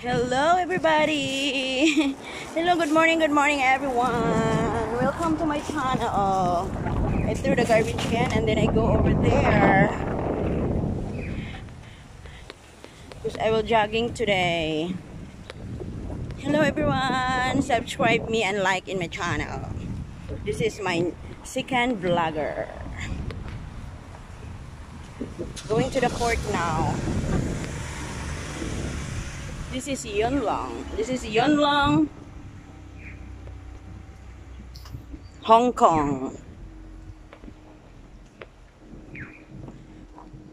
Hello everybody! Hello, good morning, good morning everyone! Welcome to my channel. I threw the garbage can and then I go over there. Because I will jogging today. Hello everyone! Subscribe me and like in my channel. This is my second vlogger. Going to the court now. This is Yunlong. This is Yunlong, Hong Kong.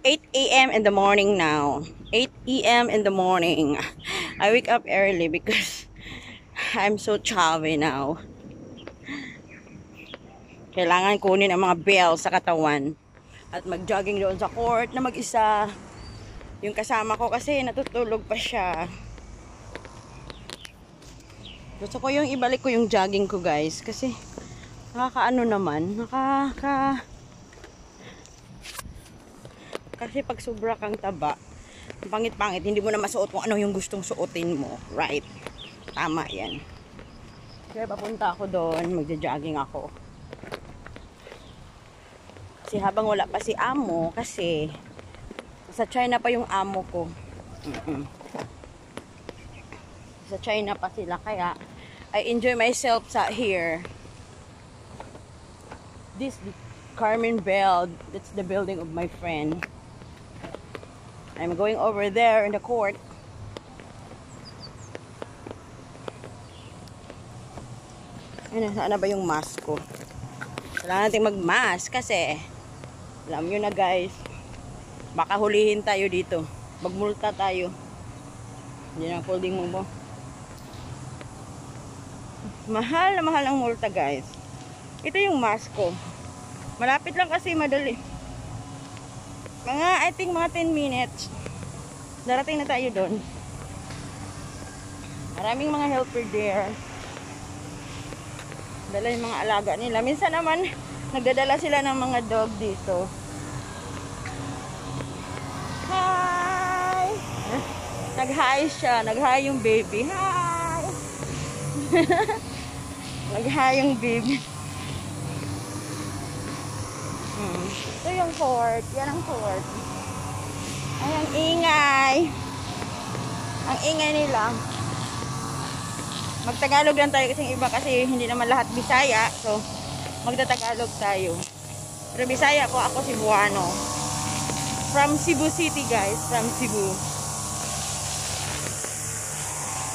8 a.m. in the morning now. 8 a.m. in the morning. I wake up early because I'm so chubby now. Kailangan kunin ang mga bell sa katawan. At mag-jogging doon sa court na mag-isa. Yung kasama ko kasi natutulog pa siya. Gusto ko yung ibalik ko yung jogging ko guys. Kasi nakakaano naman. Nakaka... Kasi pag sobra kang taba, pangit-pangit, hindi mo na masuot kung ano yung gustong suotin mo. Right? Tama yan. Kaya papunta ako doon, magja-jogging ako. Kasi habang wala pa si amo, kasi sa China pa yung amo ko. Mm -mm sa China pa sila kaya I enjoy myself sa here. This Carmen Bell that's the building of my friend. I'm going over there in the court. Ano, saan na ba yung mask ko? Kailangan natin mag-mask kasi alam nyo na guys baka hulihin tayo dito. Magmulta tayo. Hindi na folding mo mo Mahal na mahal ang multa guys. Ito yung mask ko. Malapit lang kasi madali. Mga I think mga 10 minutes. Darating na tayo doon. Maraming mga helper there. Dala yung mga alaga nila. Minsan naman nagdadala sila ng mga dog dito. Hi! Nag-hi siya. Nag-hi yung baby. Hi! Naghayang baby. Hmm. Ito yung court. Yan ang court. Ay, ang ingay. Ang ingay nila. Magtagalog lang tayo kasi iba kasi hindi naman lahat Bisaya. So, magtatagalog tayo. Pero Bisaya ko, ako Cebuano. From Cebu City, guys. From Cebu.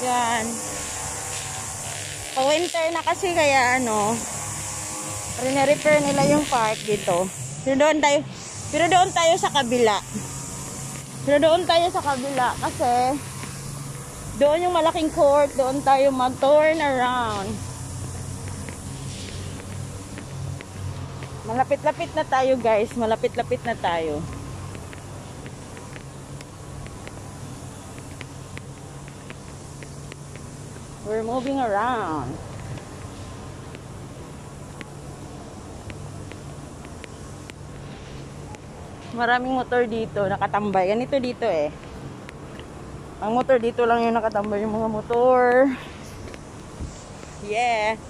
Yan. Pa-winter na kasi kaya ano, rene-repair nila yung park dito. Pero doon tayo, pero doon tayo sa kabila. Pero doon tayo sa kabila kasi doon yung malaking court, doon tayo mag-turn around. Malapit-lapit na tayo guys, malapit-lapit na tayo. We're moving around. Maraming motor dito, nakatambay. Ganito dito eh. Ang motor dito lang yung nakatambay yung mga motor. Yeah.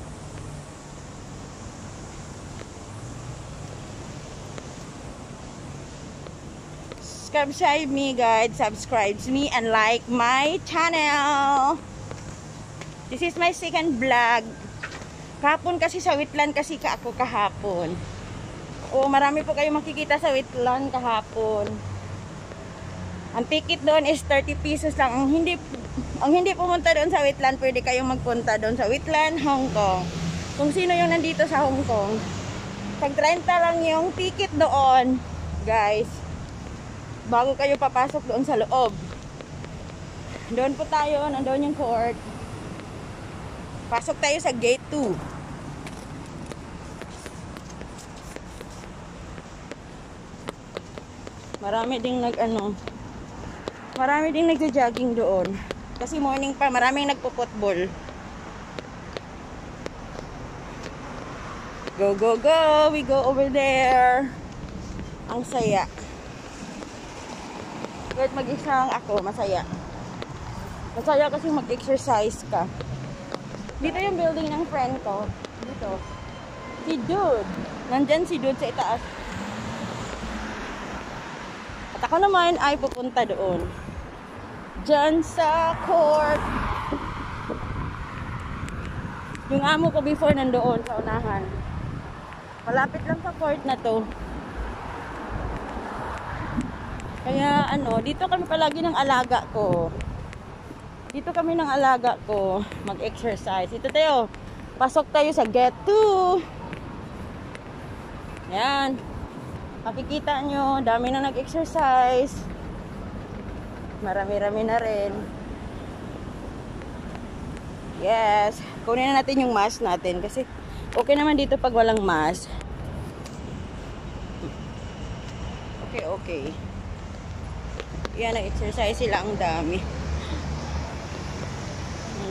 Subscribe me guys, subscribe me and like my channel. This is my second vlog. Kahapon kasi sa Witland kasi ka ako kahapon. O marami po kayo makikita sa Witland kahapon. Ang ticket doon is 30 pesos lang. Ang hindi ang hindi pumunta doon sa Witland, pwede kayong magpunta doon sa Witland, Hong Kong. Kung sino yung nandito sa Hong Kong. Pag 30 lang yung ticket doon, guys. Bago kayo papasok doon sa loob. Doon po tayo, nandoon yung court. Pasok tayo sa gate 2. Marami ding nag ano. Marami ding nagjo-jogging doon. Kasi morning pa, maraming nagpo-football. Go, go, go! We go over there. Ang saya. Kahit mag-isa ako, masaya. Masaya kasi mag-exercise ka. Dito yung building ng friend ko. Dito. Si Dude. Nandyan si Dude sa itaas. At ako naman ay pupunta doon. Diyan sa court. Yung amo ko before nandoon sa unahan. Malapit lang sa court na to. Kaya ano, dito kami palagi ng alaga ko. Dito kami ng alaga ko mag-exercise. Ito tayo. Pasok tayo sa get to. Yan. Makikita nyo, dami na nag-exercise. Marami-rami na rin. Yes. Kunin na natin yung mask natin kasi okay naman dito pag walang mask. Okay, okay. Yan, nag-exercise sila. Ang dami.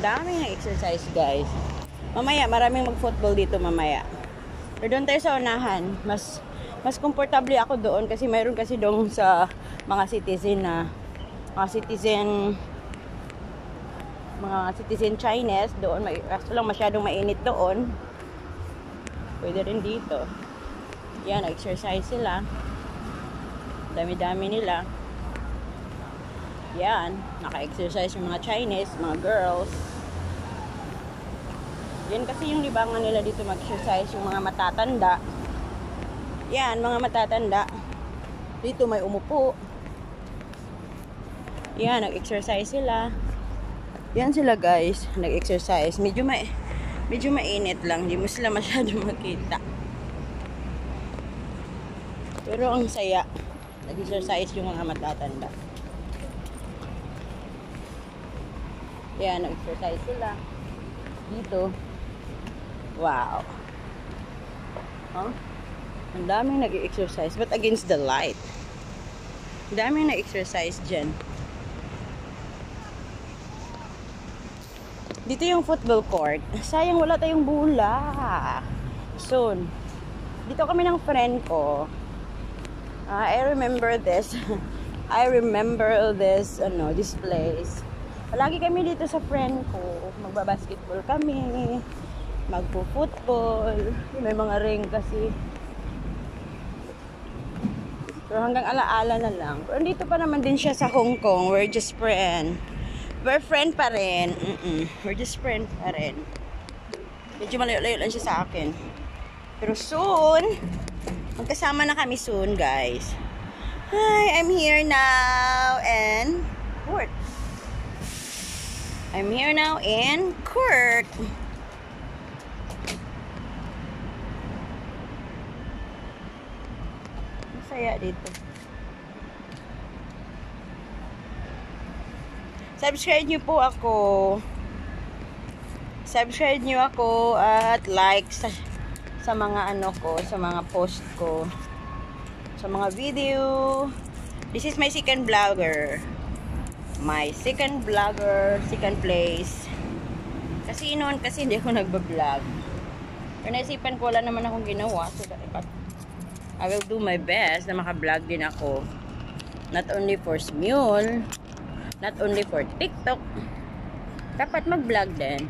Ang dami nag-exercise, guys. Mamaya, maraming mag-football dito mamaya. Pero doon tayo sa unahan. Mas mas komportable ako doon kasi mayroon kasi doon sa mga citizen na mga citizen mga citizen Chinese doon may kaso lang masyadong mainit doon pwede rin dito yan exercise sila dami-dami nila yan, naka-exercise yung mga Chinese, mga girls. Yan kasi yung libangan nila dito mag-exercise, yung mga matatanda. Yan, mga matatanda. Dito may umupo. Yan, nag-exercise sila. Yan sila guys, nag-exercise. Medyo may medyo mainit lang, hindi mo sila masyado makita. Pero ang saya, nag-exercise yung mga matatanda. Yan, nag-exercise sila. Dito. Wow. Huh? Ang daming nag-exercise but against the light. Ang daming nag-exercise dyan. Dito yung football court. Sayang wala tayong bula. Soon. Dito kami ng friend ko. Uh, I remember this. I remember this, ano, this place. Palagi kami dito sa friend ko. Magbabasketball kami. Magpo-football. May mga ring kasi. Pero hanggang alaala na lang. Pero dito pa naman din siya sa Hong Kong. We're just friend. We're friend pa rin. Mm -mm. We're just friend pa rin. Medyo malayo-layo lang siya sa akin. Pero soon, magkasama na kami soon, guys. Hi, I'm here now and Port. I'm here now in Court. Masaya dito. Subscribe niyo po ako. Subscribe niyo ako at like sa, sa mga ano ko, sa mga post ko. Sa mga video. This is my second vlogger my second vlogger, second place. Kasi noon kasi hindi ako nagba-vlog. Pero naisipan ko wala naman akong ginawa. So, dapat I will do my best na maka-vlog din ako. Not only for Smule, not only for TikTok. Dapat mag-vlog din.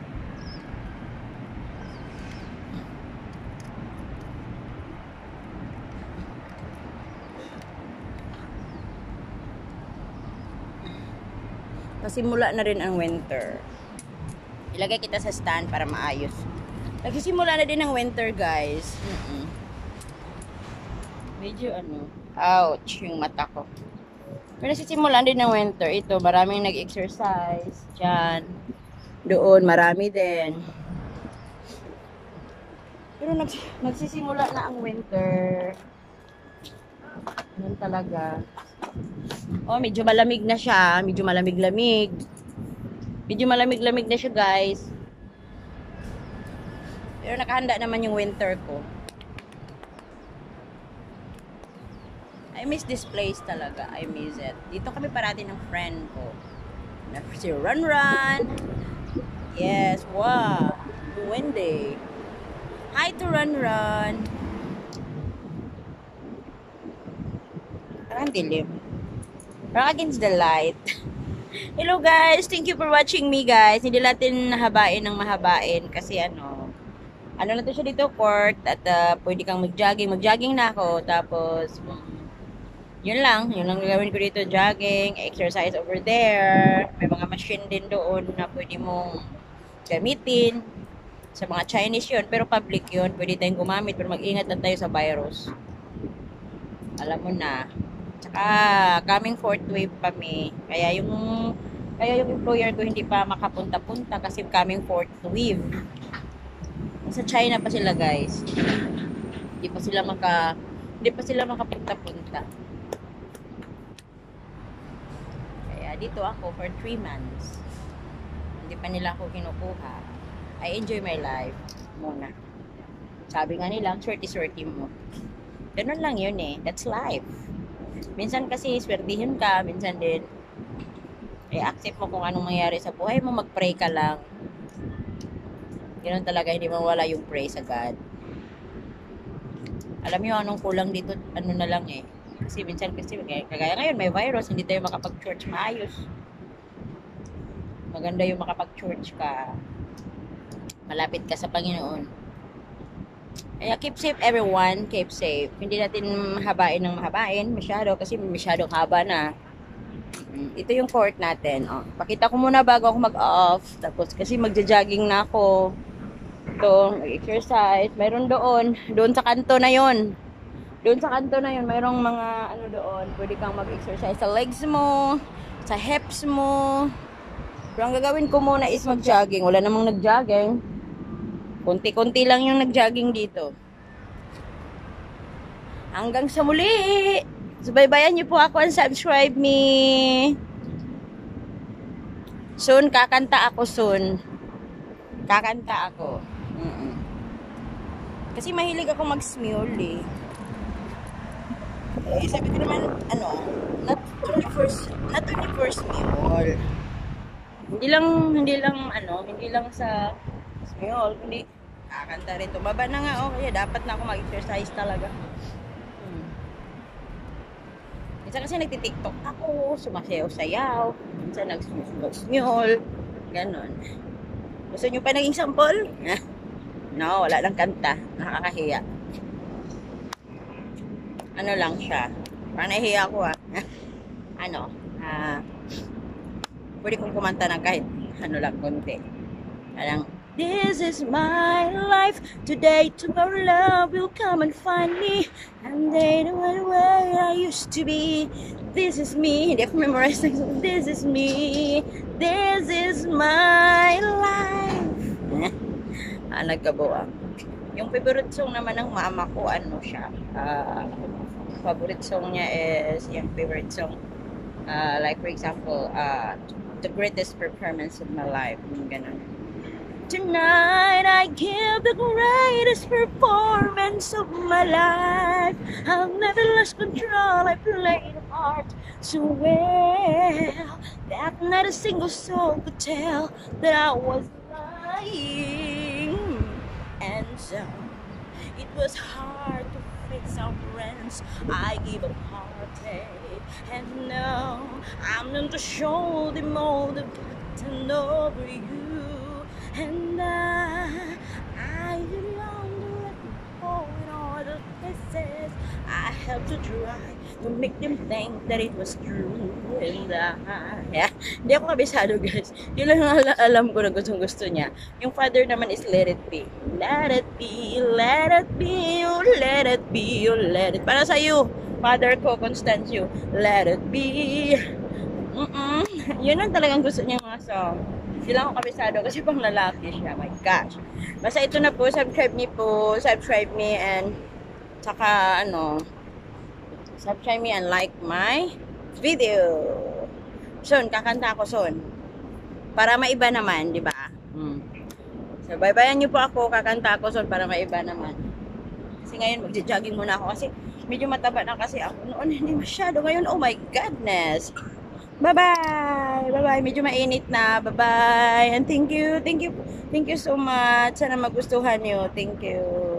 Nasimula na rin ang winter. Ilagay kita sa stand para maayos. Nagsisimula na din ang winter, guys. Mm -mm. Medyo ano, ouch, yung mata ko. Pero nagsisimula din ng winter. Ito, maraming nag-exercise. Diyan. Doon, marami din. Pero nags nagsisimula na ang winter. Yan talaga. Oh, medyo malamig na siya. Medyo malamig-lamig. Medyo malamig-lamig na siya, guys. Pero nakahanda naman yung winter ko. I miss this place talaga. I miss it. Dito kami parati ng friend ko. Si Run Run. Yes, wow. Windy. Hi to Run Run. Parang dilim. Parang against the light. Hello guys, thank you for watching me guys. Hindi natin nahabain ng mahabain kasi ano, ano na to siya dito court at uh, pwede kang mag-jogging. Mag-jogging na ako tapos mm, yun lang, yun lang gagawin ko dito, jogging, exercise over there. May mga machine din doon na pwede mong gamitin. Sa mga Chinese yun, pero public yun. Pwede tayong gumamit, pero mag-ingat lang tayo sa virus. Alam mo na. Tsaka, coming fourth wave kami. Kaya yung, kaya yung employer ko hindi pa makapunta-punta kasi coming fourth wave. Sa China pa sila guys. Hindi pa sila maka, hindi pa sila makapunta-punta. Kaya dito ako for 3 months. Hindi pa nila ako kinukuha. I enjoy my life muna. Sabi nga nila, swerte-swerte mo. Ganun lang yun eh. That's life. Minsan kasi swertihin ka, minsan din i-accept mo kung anong mangyari sa buhay mo, mag-pray ka lang. Ganun talaga, hindi mawala yung pray sa God. Alam niyo anong kulang dito, ano na lang eh. Kasi minsan kasi, kagaya ngayon may virus, hindi tayo makapag-church maayos. Maganda yung makapag-church ka. Malapit ka sa Panginoon. Kaya keep safe everyone, keep safe. Hindi natin mahabain ng mahabain masyado kasi masyadong haba na. Mm, Ito yung court natin. Oh, pakita ko muna bago ako mag-off. Tapos kasi magja-jogging na ako. Ito, mag-exercise. Mayroon doon. Doon sa kanto na yon. Doon sa kanto na yon, mayroong mga ano doon. Pwede kang mag-exercise sa legs mo, sa hips mo. Pero ang gagawin ko muna is mag-jogging. Wala namang nag-jogging. Kunti-kunti lang yung nag-jogging dito. Hanggang sa muli! Subaybayan niyo po ako and subscribe me. Soon, kakanta ako soon. Kakanta ako. Mm-mm. Kasi mahilig ako mag-smule eh. Eh, sabi ko naman, ano, not only first, not only first mule. Hindi lang, hindi lang, ano, hindi lang sa smule, kundi kakanta rin. Tumaba na nga, oh, kaya dapat na ako mag-exercise talaga. Hmm. Minsan kasi nagtitiktok ako, sumasayaw-sayaw, minsan nag-smule, ganon. Gusto nyo pa naging sample? no, wala lang kanta. Nakakahiya. Ano lang siya. Parang nahihiya ako ah. ano, ah, pwede kong kumanta ng kahit ano lang, konti. Parang, This is my life. Today, tomorrow, love will come and find me. And they know where I used to be. This is me. Hindi ako memorize song. This is me. This is my life. ah, nagkabuwa. Yung favorite song naman ng mama ko, ano siya, ah, favorite song niya is, yung favorite song, ah, like for example, ah, the greatest performance of my life, yung ganun. Tonight I give the greatest performance of my life. I've never lost control. I played a part so well that not a single soul could tell that I was lying. And so it was hard to face our friends. I give a party, And now I'm going to show them all the button over you. And I, I belong to it all in all the places I have to try to make them think that it was true. And I, yeah. Hindi ako kabisado guys. Yun lang ang ala- alam ko na gustong gusto niya. Yung father naman is let it be. Let it be, let it be, oh, let it be, oh, let it. Para sa'yo, father ko, Constancio. Let it be. Mm-mm. Yun ang talagang gusto niya mga song. Hindi lang ako kabisado kasi pang lalaki siya. My gosh. Basta ito na po. Subscribe me po. Subscribe me and saka ano subscribe me and like my video. Soon, kakanta ako soon. Para maiba naman, di ba? Hmm. So, bye-bye niyo po ako. Kakanta ako soon para maiba naman. Kasi ngayon, magja-jogging muna ako kasi medyo mataba na kasi ako. Noon, hindi masyado. Ngayon, oh my goodness. Bye-bye! Bye-bye! Medyo mainit na. Bye-bye! And thank you, thank you, thank you so much. Sana magustuhan nyo. Thank you.